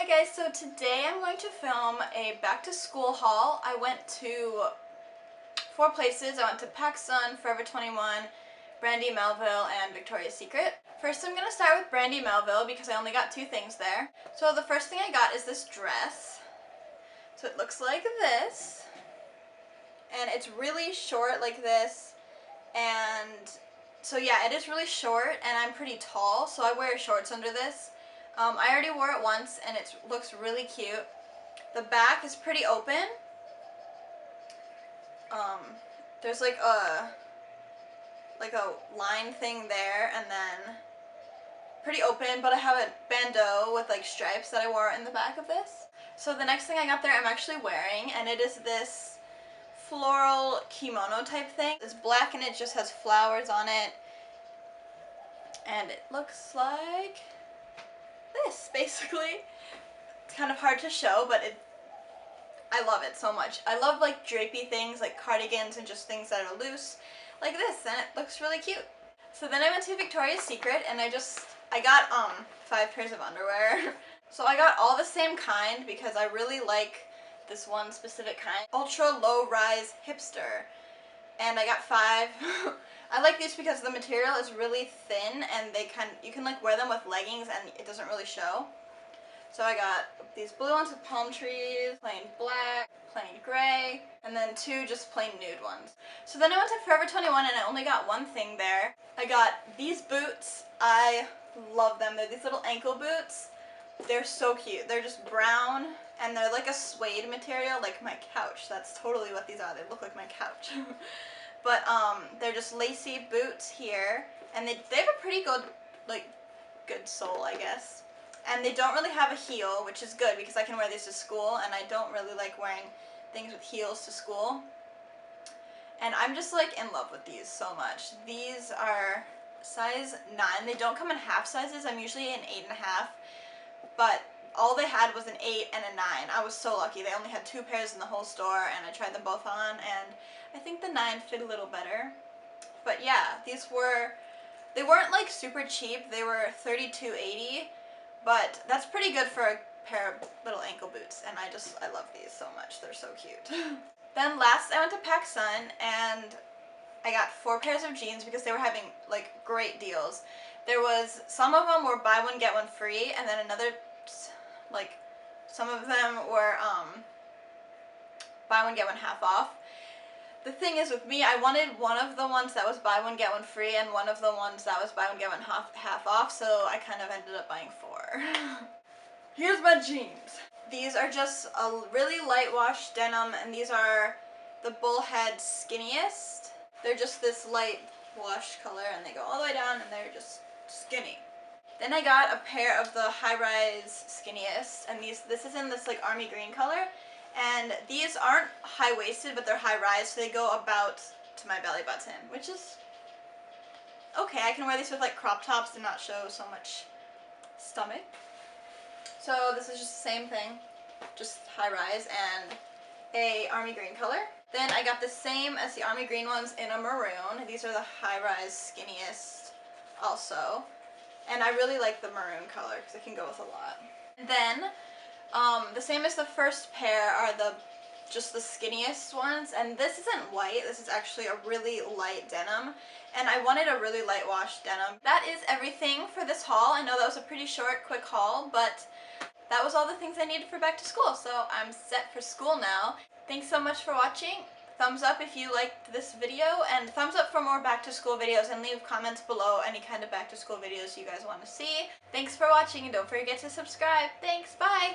Hi guys, so today I'm going to film a back to school haul. I went to four places. I went to PacSun, Forever 21, Brandy Melville, and Victoria's Secret. First I'm going to start with Brandy Melville because I only got two things there. So the first thing I got is this dress. So it looks like this. And it's really short like this. And so yeah, it is really short and I'm pretty tall, so I wear shorts under this. Um, I already wore it once and it looks really cute. The back is pretty open. Um, there's like a like a line thing there and then pretty open but I have a bandeau with like stripes that I wore in the back of this. So the next thing I got there I'm actually wearing and it is this floral kimono type thing. It's black and it just has flowers on it and it looks like this, basically. It's kind of hard to show, but it, I love it so much. I love like drapey things, like cardigans and just things that are loose, like this, and it looks really cute. So then I went to Victoria's Secret, and I just, I got um five pairs of underwear. so I got all the same kind because I really like this one specific kind. Ultra low rise hipster. And I got five. I like these because the material is really thin and they can you can like wear them with leggings and it doesn't really show. So I got these blue ones with palm trees, plain black, plain gray, and then two just plain nude ones. So then I went to Forever 21 and I only got one thing there. I got these boots. I love them. They're these little ankle boots. They're so cute. They're just brown and they're like a suede material like my couch. That's totally what these are. They look like my couch. But um, they're just lacy boots here, and they, they have a pretty good, like, good sole, I guess. And they don't really have a heel, which is good because I can wear these to school, and I don't really like wearing things with heels to school. And I'm just, like, in love with these so much. These are size 9. They don't come in half sizes. I'm usually an 8.5. But all they had was an 8 and a 9. I was so lucky. They only had two pairs in the whole store and I tried them both on and I think the 9 fit a little better. But yeah, these were, they weren't like super cheap. They were 32.80, but that's pretty good for a pair of little ankle boots and I just, I love these so much. They're so cute. then last I went to PacSun and I got four pairs of jeans because they were having like great deals. There was, some of them were buy one get one free and then another like some of them were um, buy one get one half off. The thing is with me, I wanted one of the ones that was buy one get one free and one of the ones that was buy one get one half, half off, so I kind of ended up buying four. Here's my jeans. These are just a really light wash denim and these are the Bullhead Skinniest. They're just this light wash color and they go all the way down and they're just skinny. Then I got a pair of the high-rise skinniest, and these this is in this like army green color, and these aren't high-waisted, but they're high-rise, so they go about to my belly button, which is okay. I can wear these with like crop tops and not show so much stomach. So this is just the same thing, just high-rise and a army green color. Then I got the same as the army green ones in a maroon. These are the high-rise skinniest also. And I really like the maroon color because it can go with a lot. Then, um, the same as the first pair are the just the skinniest ones. And this isn't white. This is actually a really light denim. And I wanted a really light wash denim. That is everything for this haul. I know that was a pretty short, quick haul, but that was all the things I needed for back to school. So I'm set for school now. Thanks so much for watching thumbs up if you liked this video, and thumbs up for more back to school videos, and leave comments below any kind of back to school videos you guys want to see. Thanks for watching, and don't forget to subscribe. Thanks, bye!